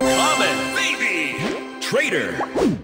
Common Baby. Trader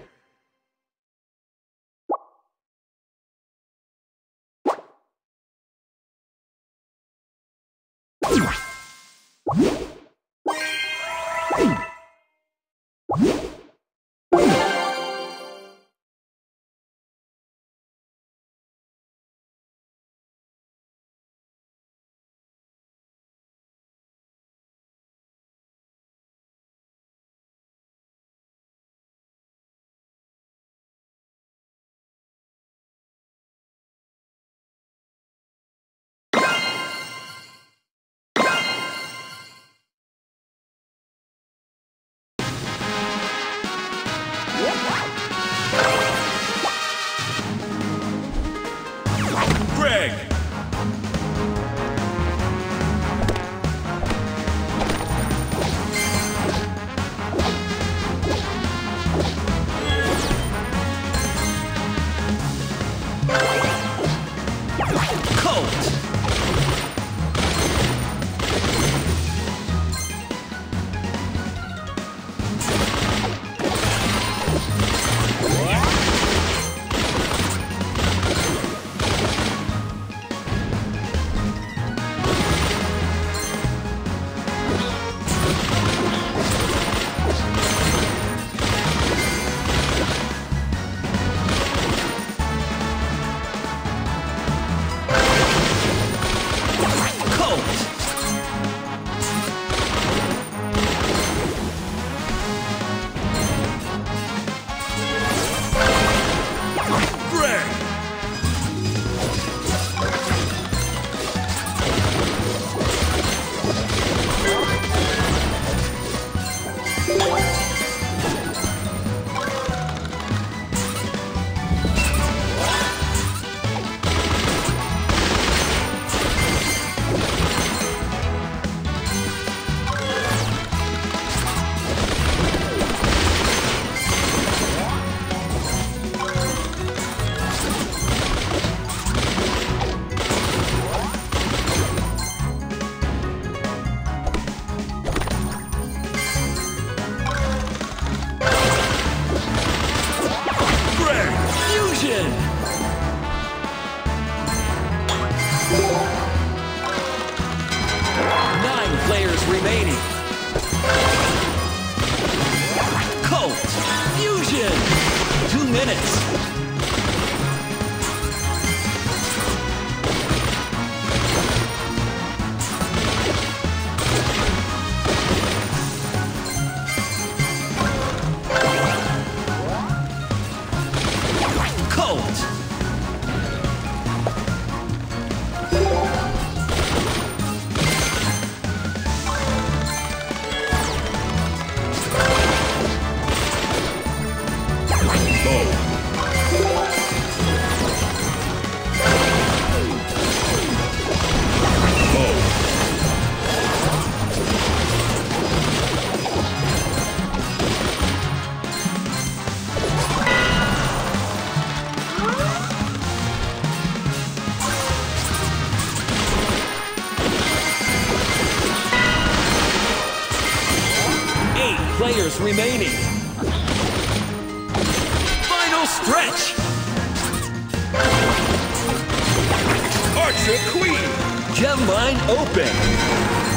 Archer Queen. Gem line open.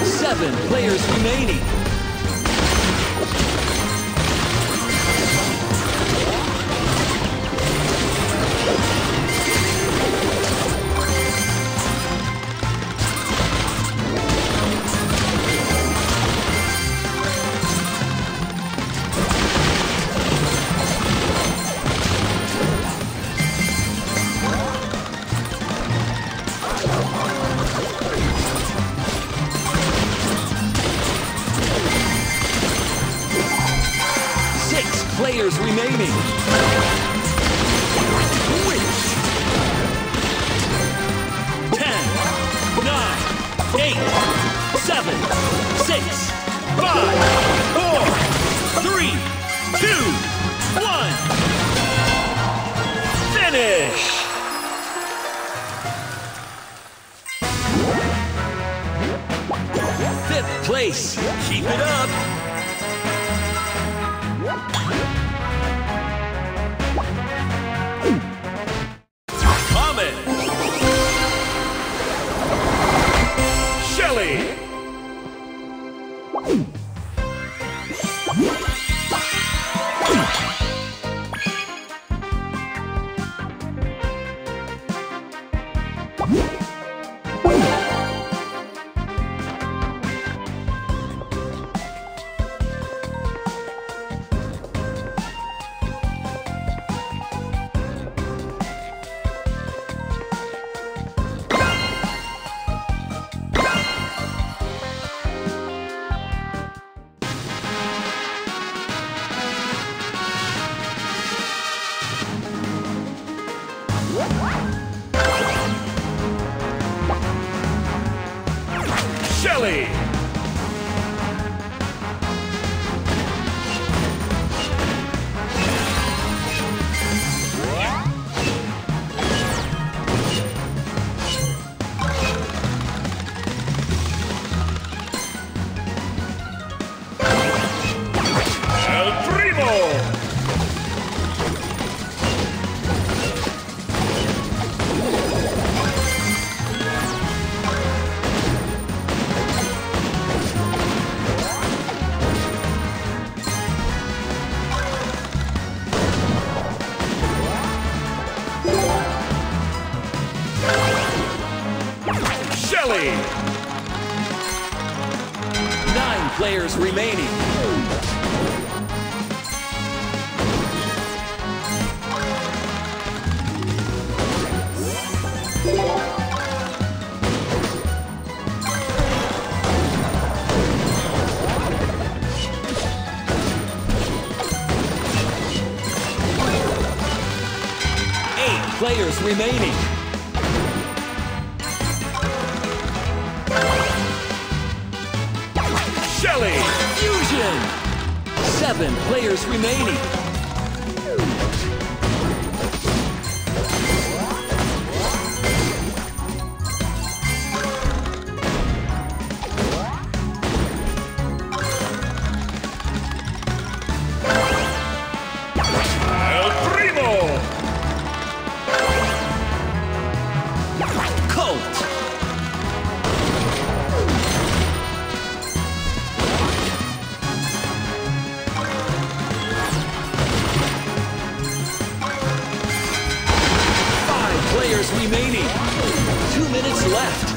Seven players remaining. Players remaining. Which? Ten, nine, eight, seven, six, five, four, three, two, one. Finish! Fifth place. Keep it up. Remaining. Players remaining. Shelly. Fusion! Seven players remaining. Remaining. Two minutes left.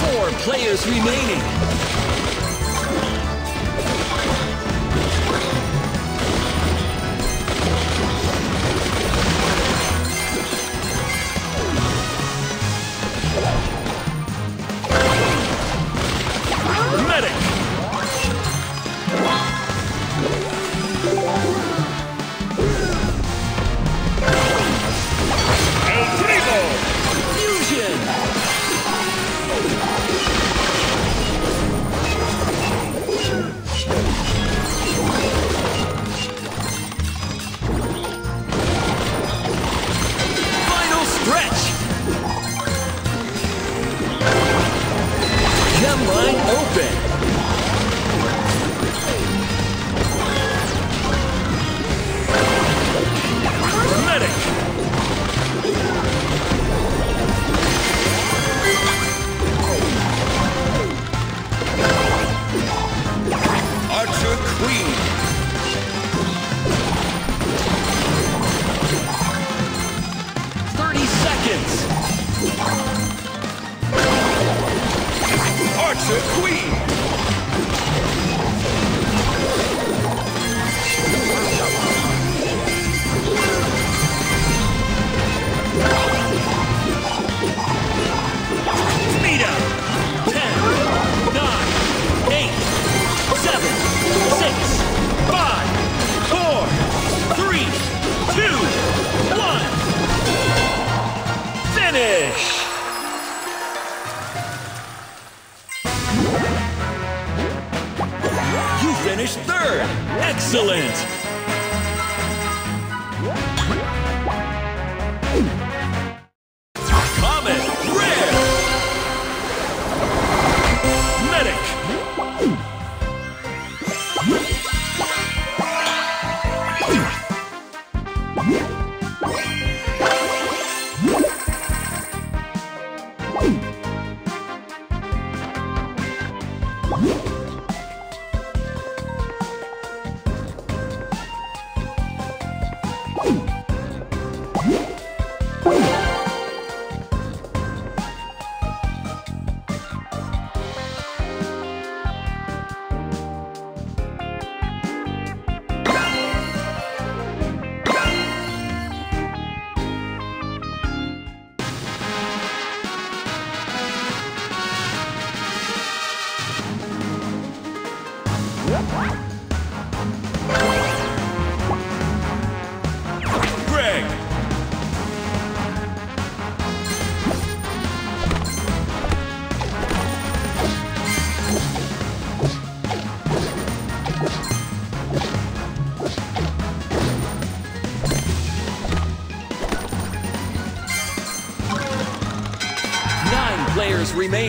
Four players remaining.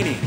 Players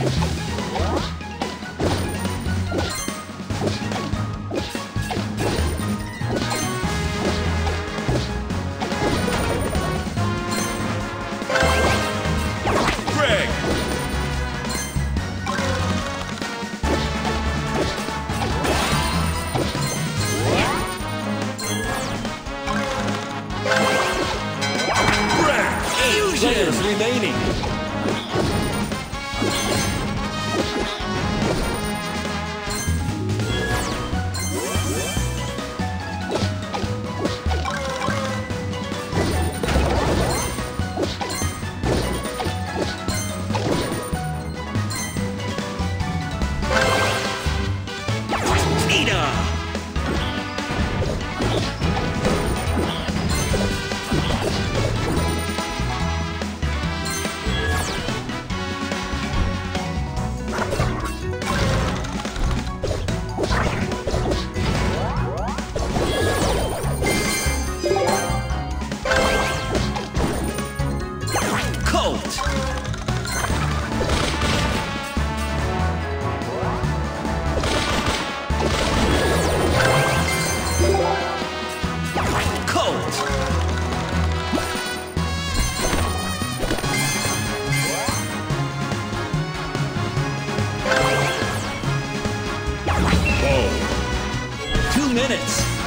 minutes.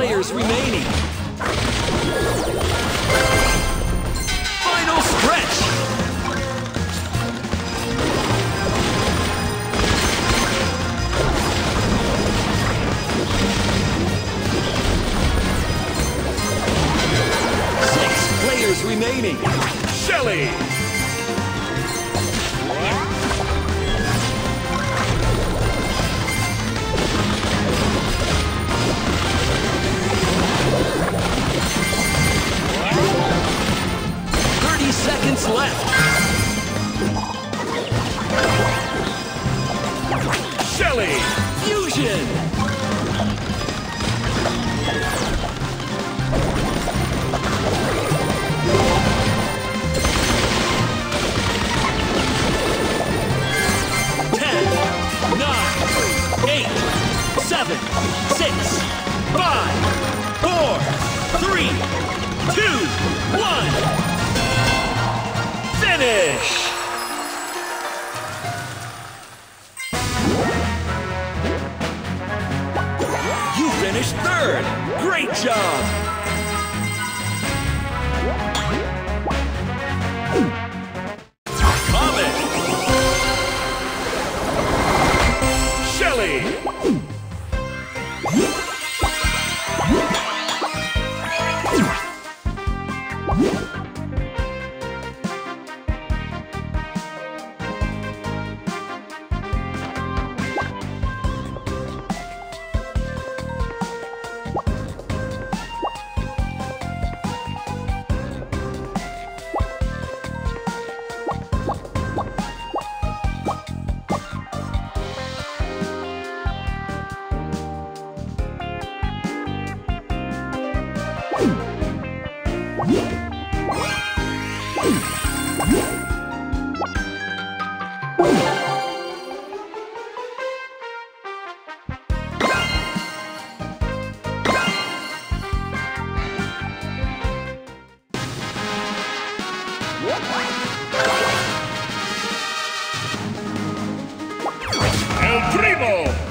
Players remaining. Final stretch. Remaining. Shelly. two, one. Finish! You finished third. Great job. Comet. Shelly. É El Primo!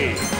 three.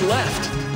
left.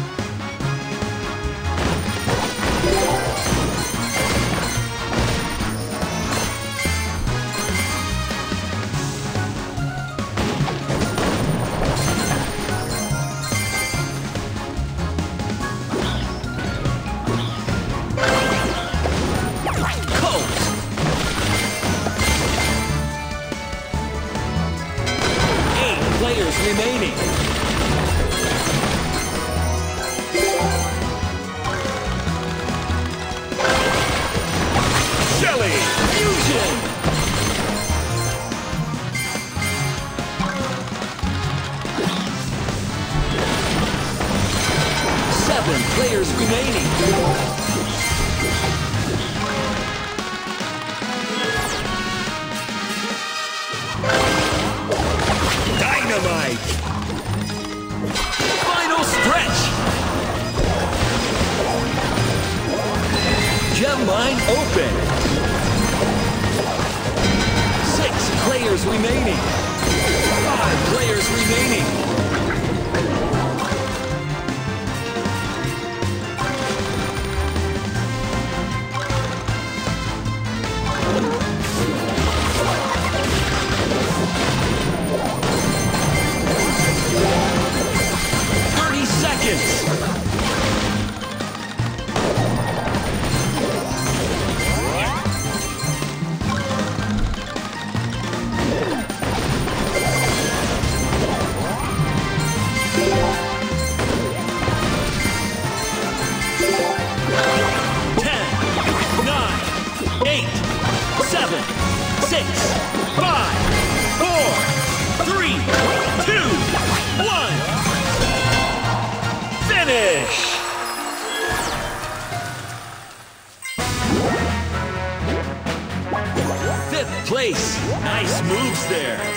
There.